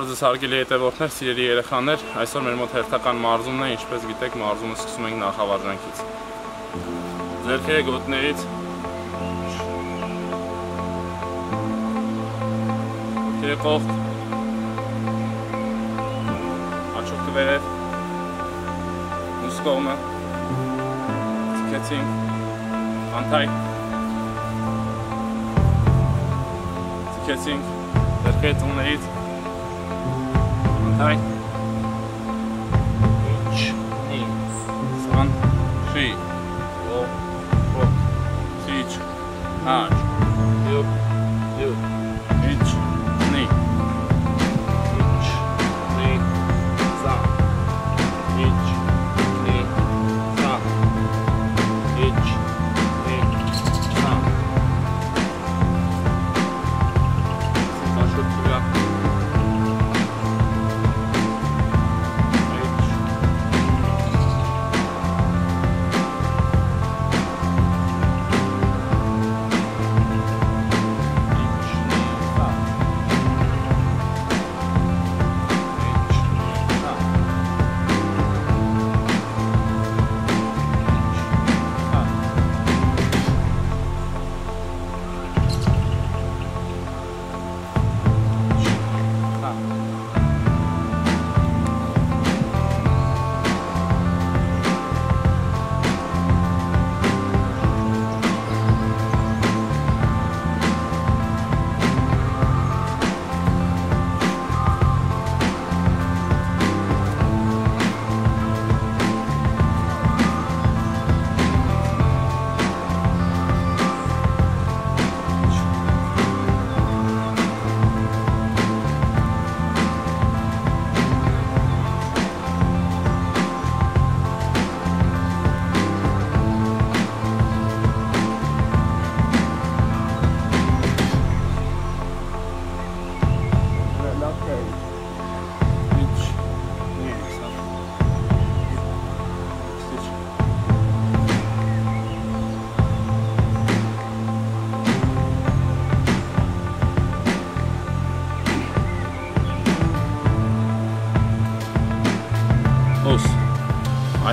Ձեզ հարգելի հետևորդներ, սիրելի երեխաներ, այսօր մեր մոտ հերթական մարզումն է, ինչպես գիտեք, մարզումը սկսում ենք նախավարժանքից։ Ձերքերը գոտներից Ոտքերը կողք Աչուկը վերև Մյուս կողմը Ձգեցինք Անթայ Ձգեցինք Ձերքերը ծուններից Hi. Each, eight, one, three, four, four, six, nine,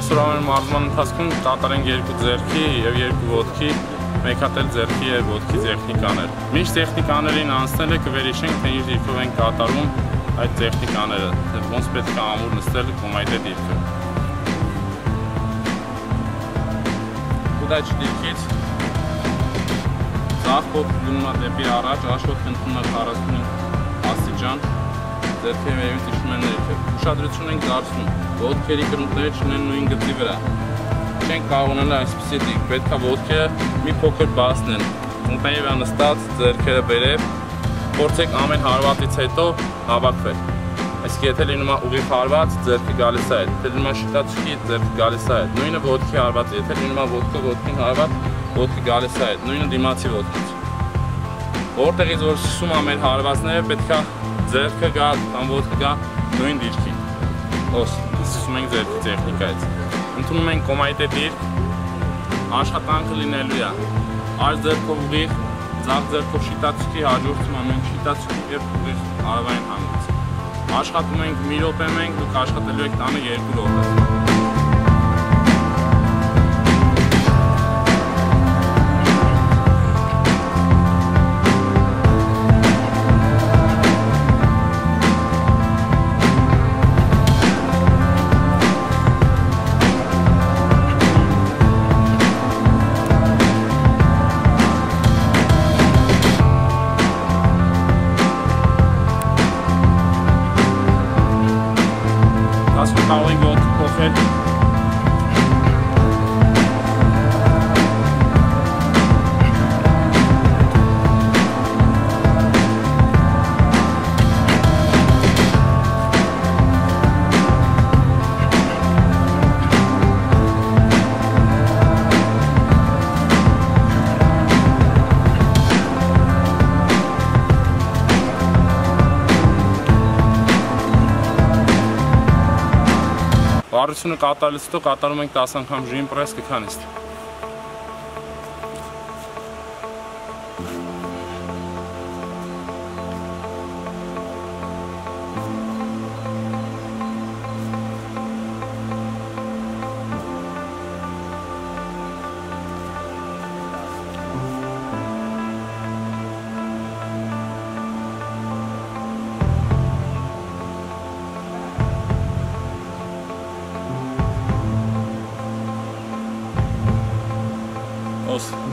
Ամեն մարզման ընթացքում կատարենք երկու ձերքի եւ երկու ոտքի, մեկ հատ էլ ձերքի եւ ոտքի տեխնիկաներ։ Միշտ տեխնիկաներին անցնելը կվերիշենք, թե ինչ դիրքով են կատարում այդ տեխնիկաները, թե ոնց պետք է ամուր նստել կոմայտե դիրքը։ Ուդաչ դիրքից ցախ ոտք գնում է դեպի առաջ, աշոտք ընդունում է 45 աստիճան, ձերքերը վերևից իջնում են ներքև։ Ուշադրություն ենք դարձնում, ոտքերի կրունկները չնեն նույն գծի վրա։ Չենք կարող ունենալ այսպեսի դիրք, պետք է ոտքերը մի փոքր բացնեն։ Կրունկների վրա նստած, ձերքերը վերև, փորձեք ամեն հարվածից հետո հավաքվել։ Այսինքն եթե լինում է ուղիղ հարված, ձերքը գալիս է այդ, եթե լինում է շիտացուկի, ձերքը գալիս է այդ։ Նույնը ոտքի հարված, եթե լինում է ոտքը ոտքին հարված, ոտքը գալիս է այդ, նույնը դիմացի ոտքից։ Որտեղից որ սկսում է մեր հարվածները, պետքա ձերքը գա կամ ոտքը գա նույն դիրքին։ սկսում ենք ձերքի տեխնիկայից։ Ընդունում ենք կոմայտե դիրք, աշխատանքը լինելու է։ Այս ձերքով ուղիղ, ձախ ձերքով շիտացուկի հաջորդում անենք շիտացուկի եւ ուղիղ արավային հանգից։ Աշխատում ենք մի րոպե մենք, դուք աշխատելու եք տանը 2 րոպե։ Վարությունը կատարելուց հետո կատարում ենք 10 անգամ ժիմ պրես կքանիստ։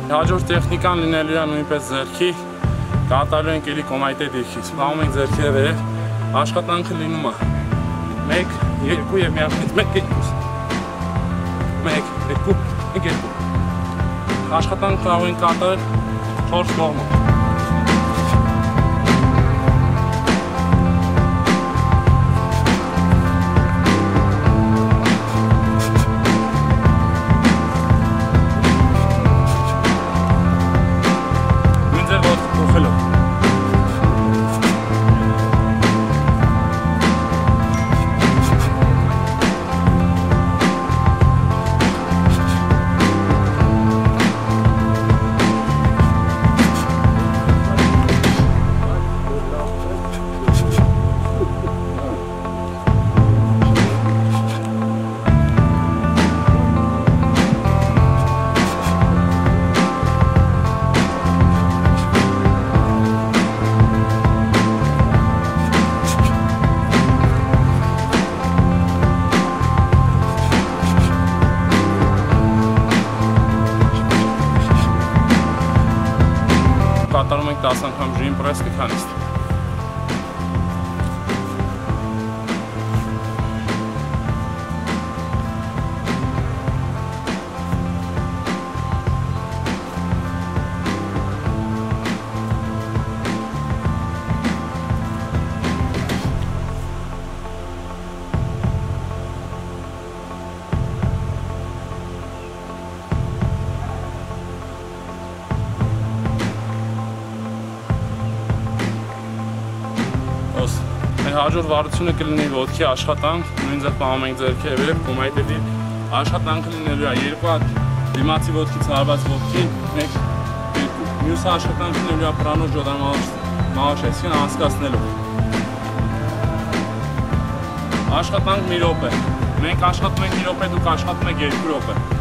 հաջորդ տեխնիկան լինելու է նույնպես ձերքի կատարելու ենք էլի կոմայտե դիրքից սպանում ենք ձերքերը վերև աշխատանքը լինում է 1 2 եւ միանգամից 1 2 1 2 1 2 աշխատանք կարող ենք կատարել 4 կողմը 10 անգամ ժին պրես քանիստ հաջորդ վարությունը կլինի ոտքի աշխատանք, նույն ձև պահում ենք ձերքի վերև, կոմայտետի աշխատանքը լինելու է երկու հատ դիմացի ոտքից հարված ոտքի, մեկ երկու։ Մյուս աշխատանքը լինելու է պրանոջ ջոդան մաղաշեսին անցկացնելով։ Աշխատանք մի րոպե։ Մենք աշխատում ենք մի րոպե, դուք աշխատում եք երկու րոպե։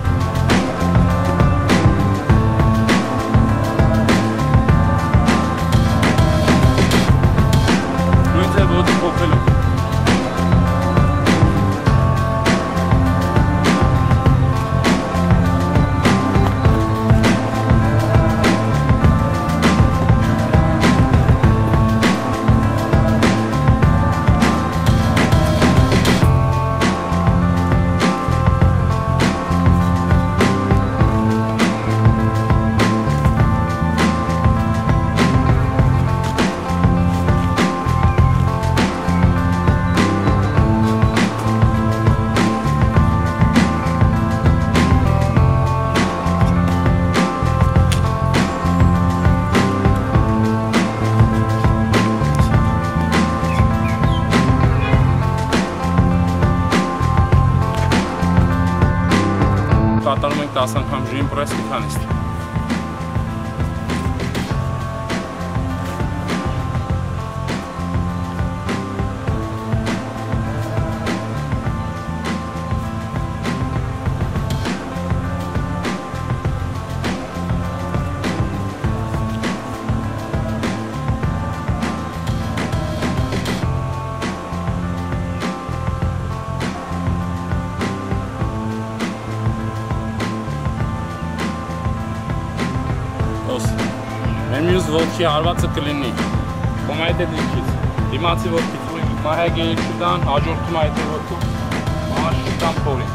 10 անգամ ժին պրես մեխանիստ։ Ոտքի հարվածը կլինի կոմայտե դիրքից, դիմացի ոտքից ու մահագ երկուդան, հաջորդում այդ ոտքով մաշտան փորին։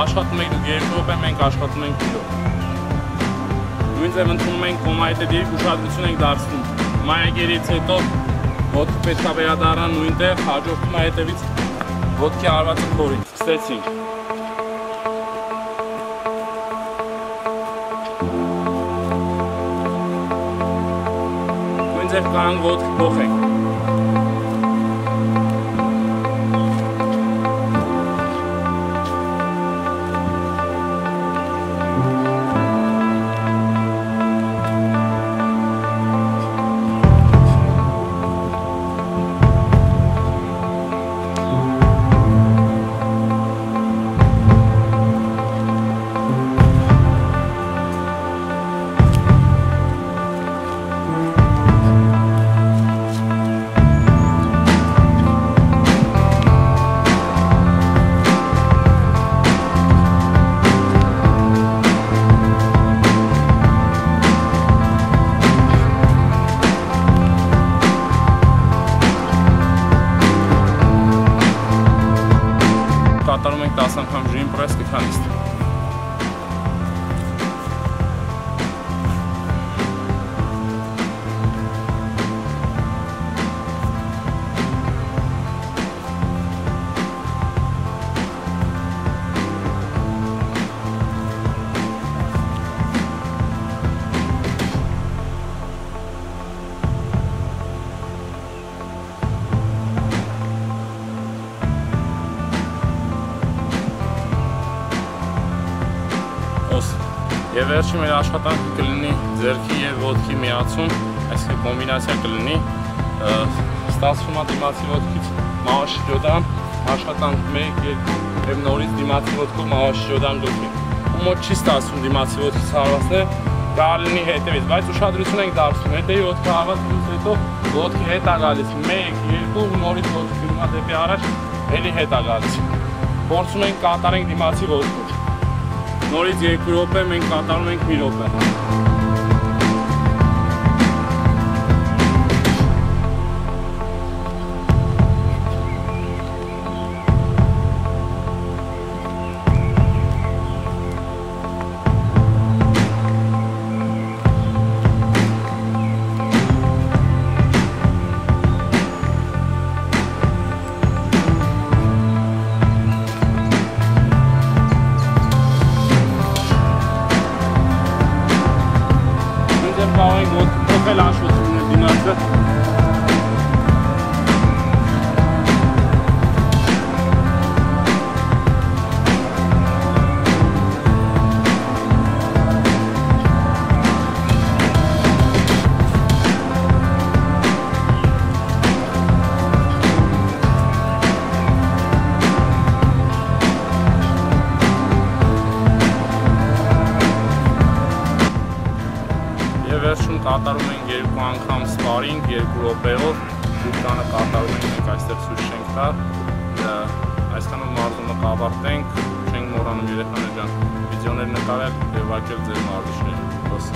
Աշխատում ենք դուք երկու րոպե, մենք աշխատում ենք քիլո։ Նույն ձև ընդունում ենք կոմայտե դիրք, ուշադրություն ենք դարձնում։ Մահագերից հետո ոտքը պետք է վերադառնա նույնտեղ, հաջորդում է հետևից ոտքի հարվածը փորին։ Սկսեցինք։ Sprechplan wordt gekocht. Եվ վերջի մեր աշխատանքը կլինի ձերքի եւ ոտքի միացում, այսինքն կոմբինացիա կլինի։ Ստացվում է դիմացի ոտքից մահաշիջոդան, աշխատանք 1 2 եւ նորից դիմացի ոտքով մահաշիջոդան գլխի։ Ու մոտ չի ստացվում դիմացի ոտքից հարվածել, կարելի լինի հետևից, բայց ուշադրություն ենք դարձնում, հետևի ոտքը հարվածելուց հետո ոտքի հետ է գալիս 1 2 ու նորից ոտքը է դեպի առաջ, ելի հետ է գալիս։ Փորձում ենք կատարենք դիմացի ոտքով նորից 2 րոպե մենք կատարում ենք 1 րոպե։ կատարում ենք երկու անգամ սպարինգ, երկու րոպեով, դուքանը կատարում ենք մենք այստեղ ցույց չենք տա։ Այսքանով մարզումը կավարտենք, չենք մոռանում երեխաներ ջան, վիդեոներ նկարել եւ վարկել ձեր մարզիչներին։ Ոս։